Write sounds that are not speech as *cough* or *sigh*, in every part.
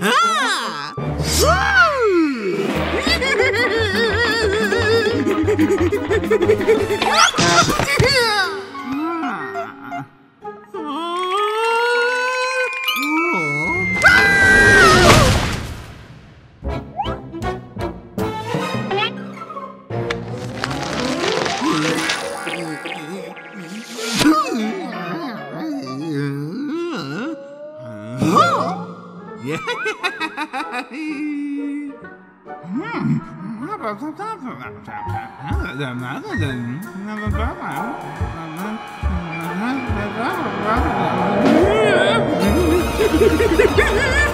Ha! Ha ha ha ha!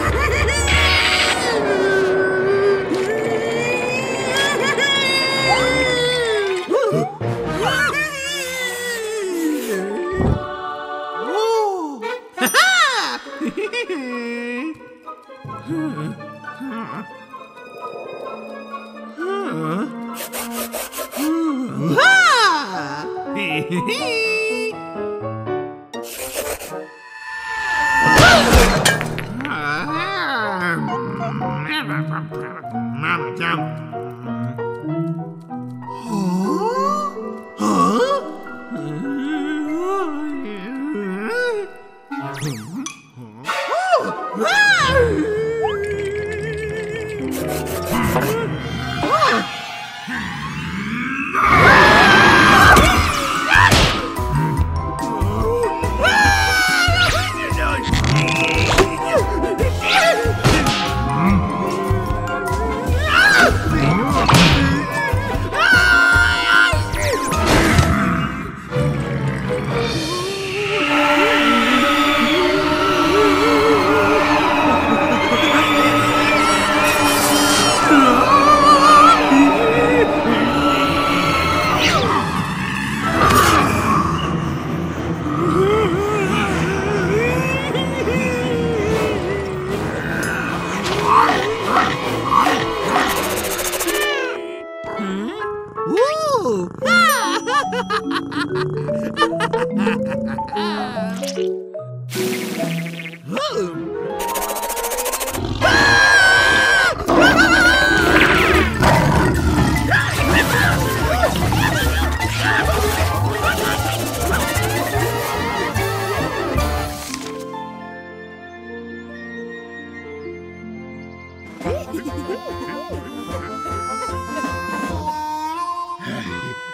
hey,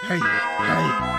hey, hey.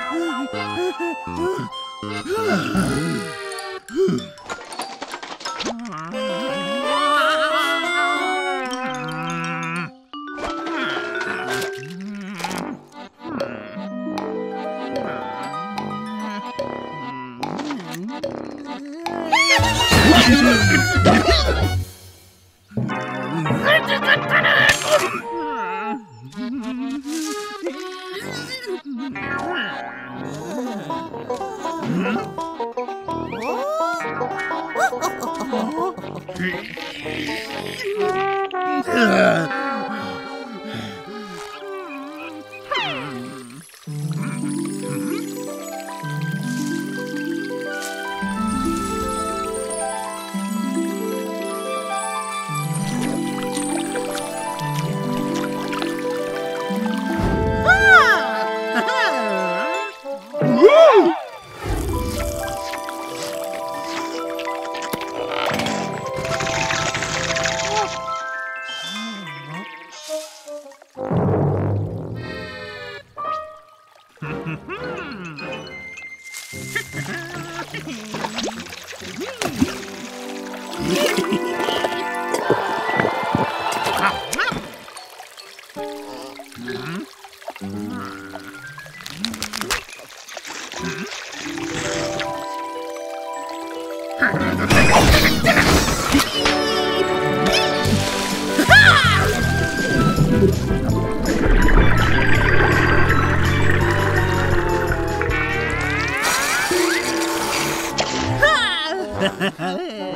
*laughs*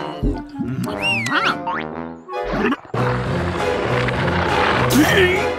Hey!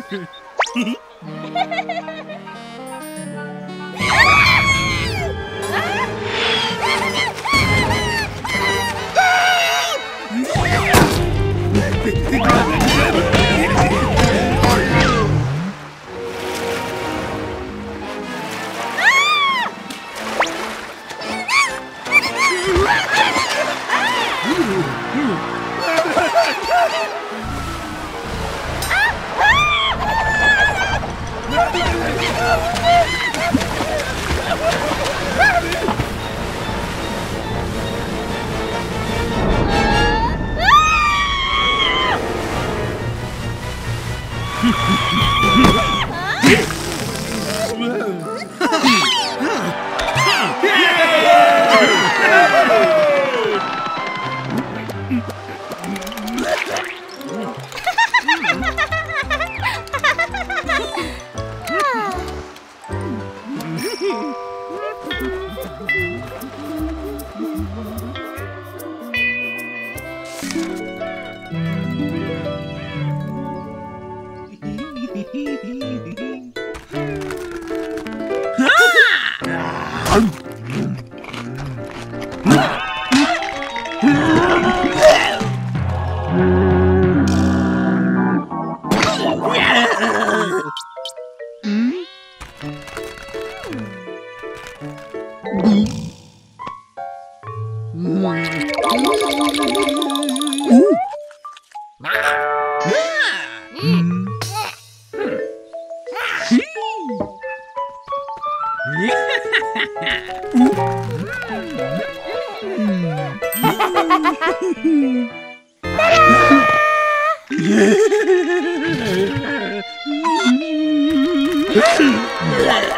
フフフフフ Yeah! ¡Tarán! *laughs* *laughs*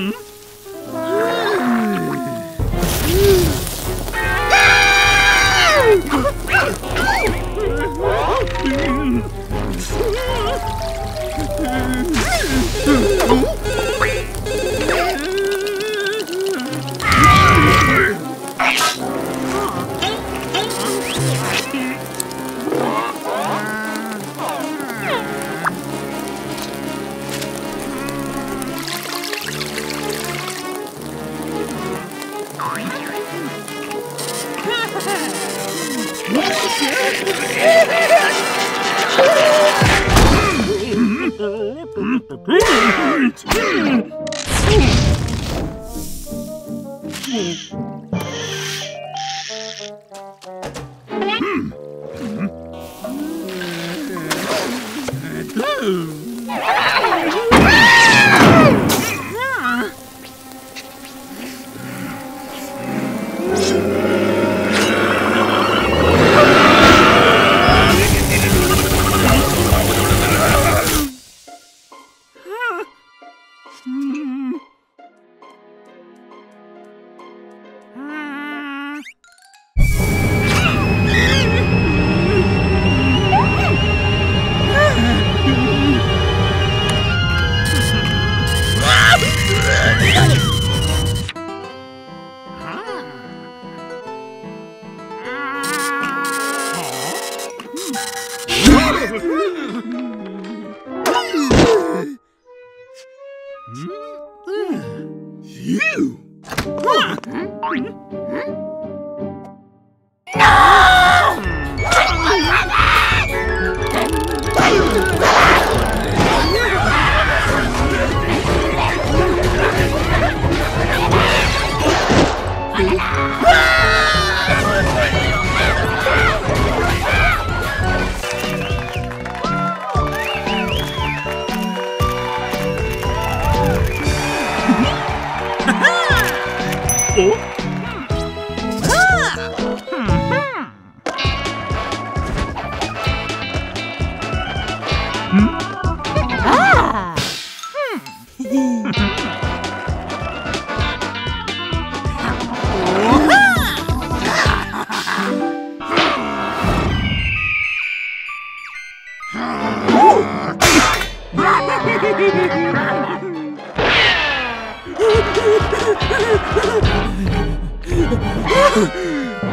Hmm? Boom!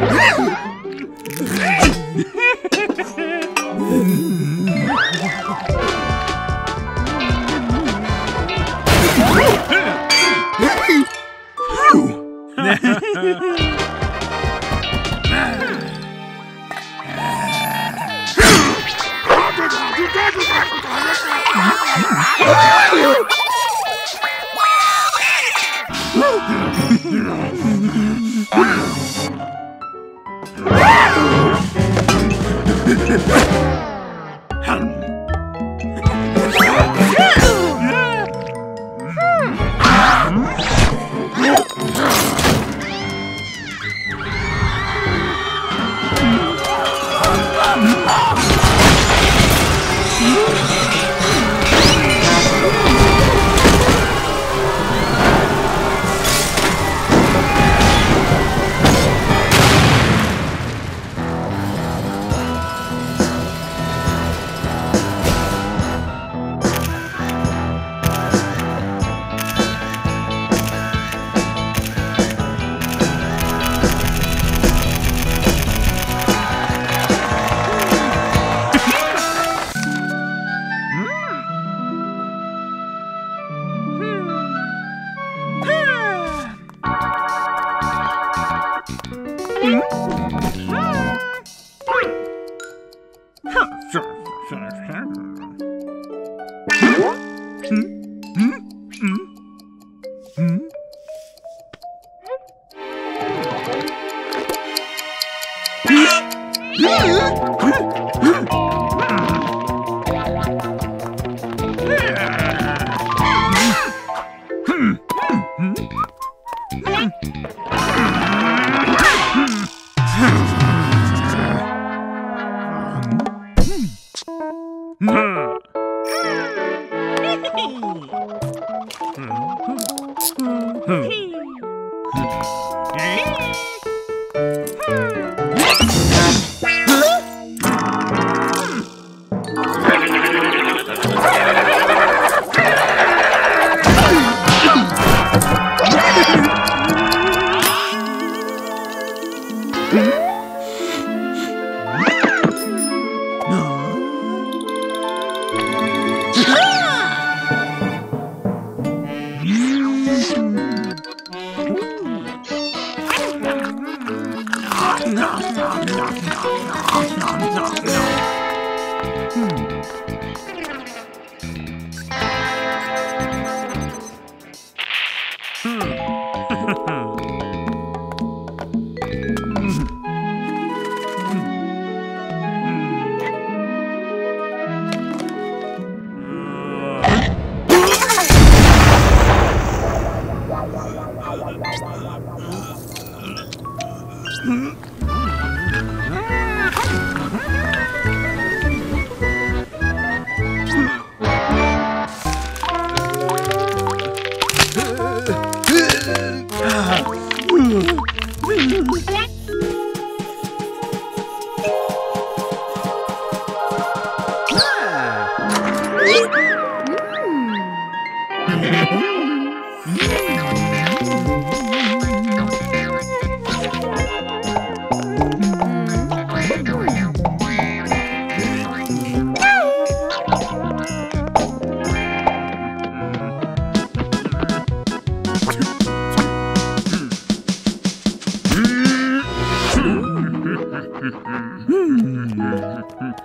Hehehehe *laughs* *laughs*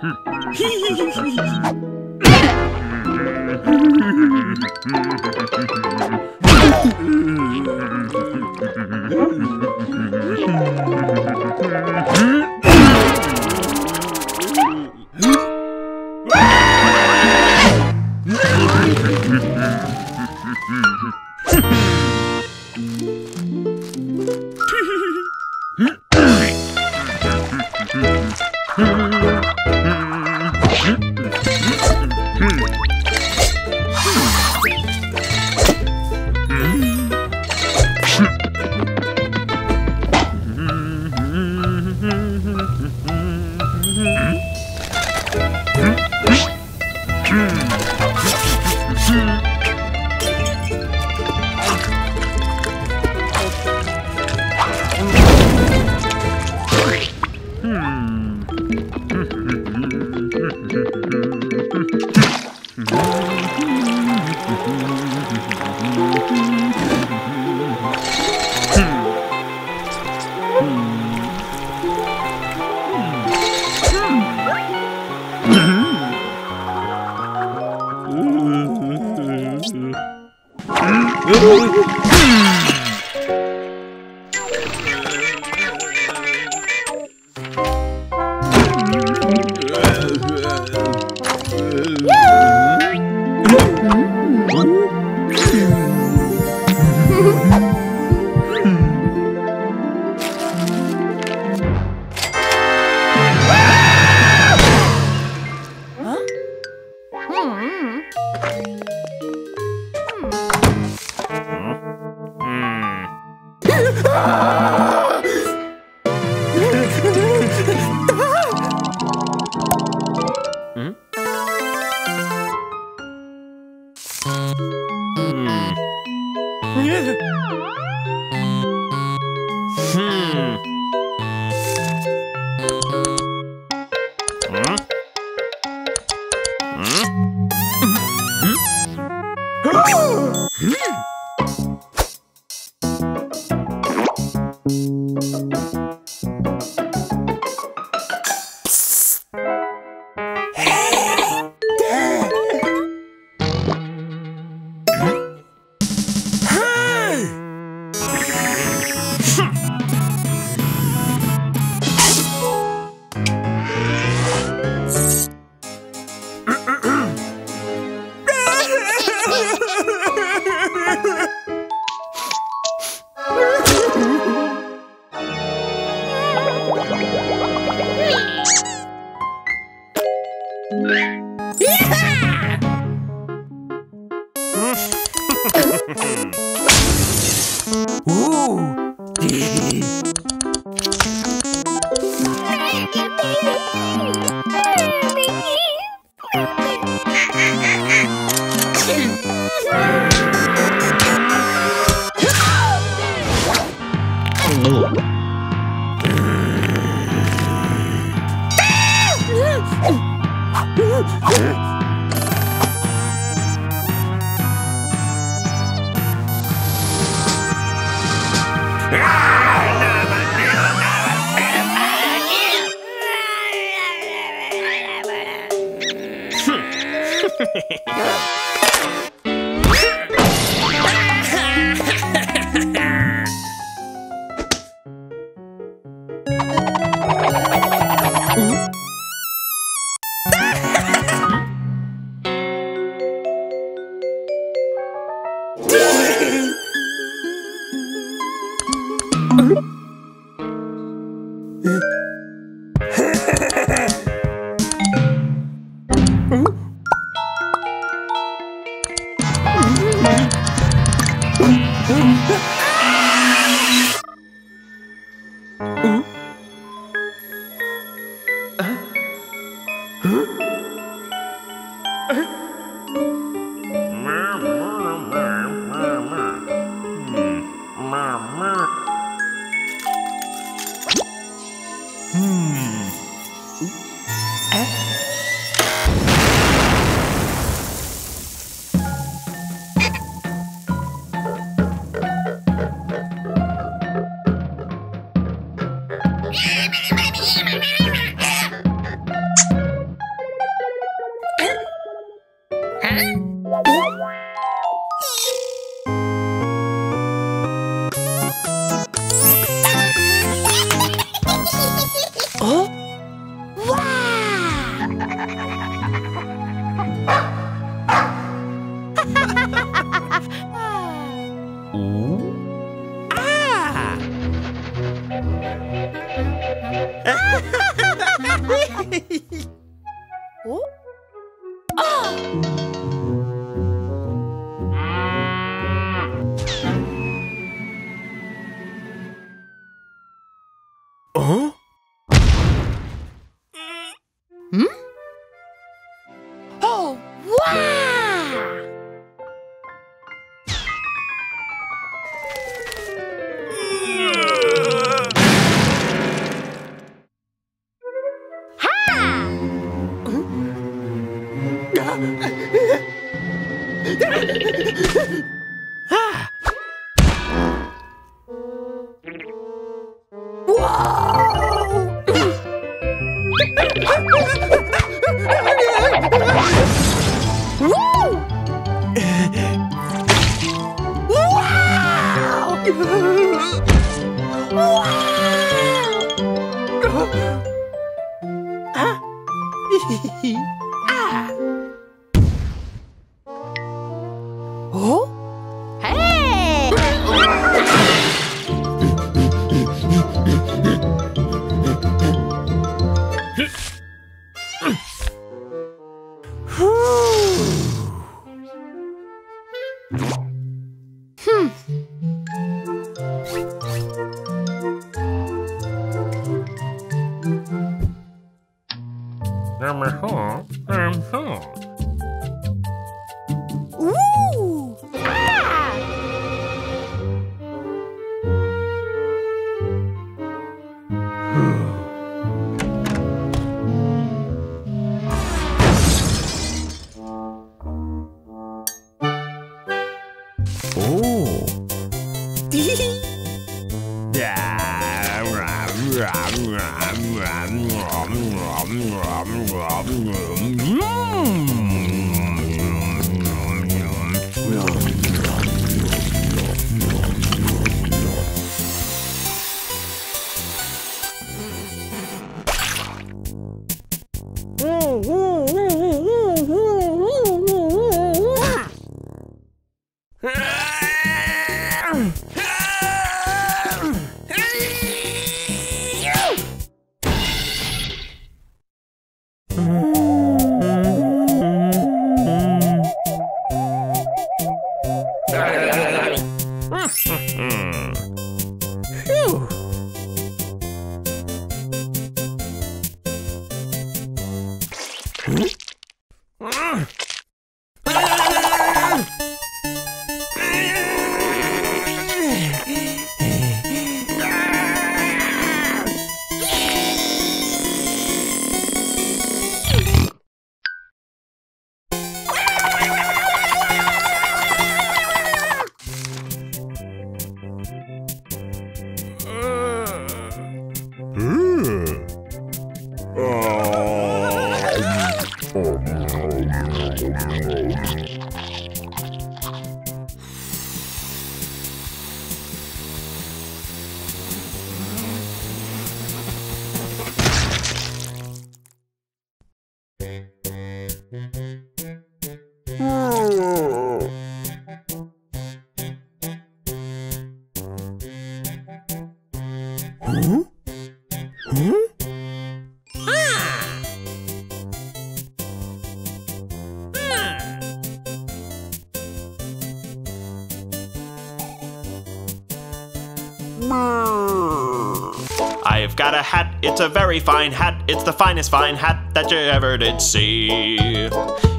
嗯。行行行行行 *laughs* Yeah. Hmm. 어? It's a very fine hat, it's the finest fine hat that you ever did see.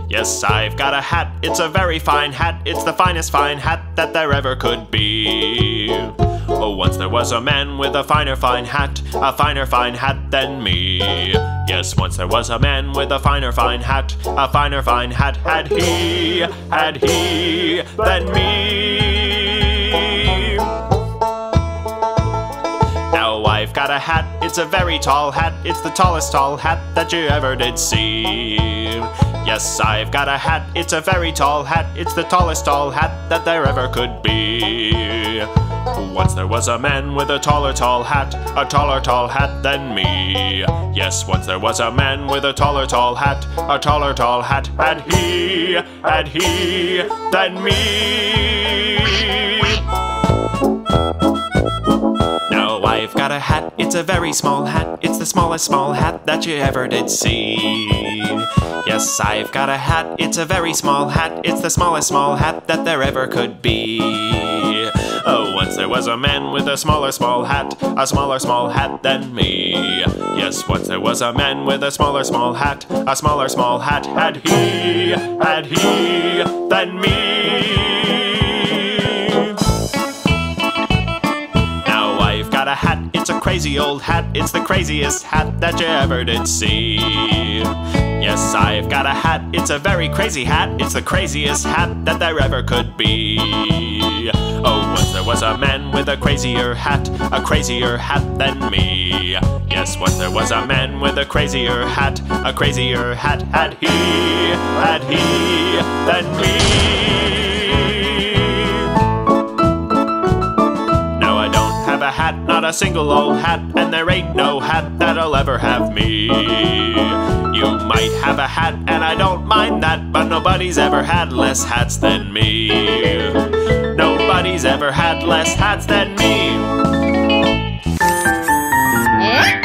Yes, I've got a hat, it's a very fine hat, it's the finest fine hat that there ever could be. Oh, once there was a man with a finer fine hat, a finer fine hat than me. Yes, once there was a man with a finer fine hat, a finer fine hat had he, had he than me. I've got a hat, it's a very tall hat, it's the tallest tall hat that you ever did see. Yes, I've got a hat, it's a very tall hat, it's the tallest tall hat that there ever could be. Once there was a man with a taller tall hat, a taller tall hat than me. Yes, once there was a man with a taller tall hat, a taller tall hat had he, had he than me. I've got a hat, it's a very small hat, it's the smallest small hat that you ever did see. Yes, I've got a hat, it's a very small hat, it's the smallest small hat that there ever could be. Oh, once there was a man with a smaller small hat, a smaller small hat than me. Yes, once there was a man with a smaller small hat, a smaller small hat had he, had he than me. Got a hat, it's a crazy old hat, it's the craziest hat that you ever did see. Yes, I've got a hat, it's a very crazy hat, it's the craziest hat that there ever could be. Oh, once there was a man with a crazier hat, a crazier hat than me. Yes, once there was a man with a crazier hat, a crazier hat had he, had he than me. A single old hat, and there ain't no hat that'll ever have me. You might have a hat, and I don't mind that, but nobody's ever had less hats than me. Nobody's ever had less hats than me. Hello,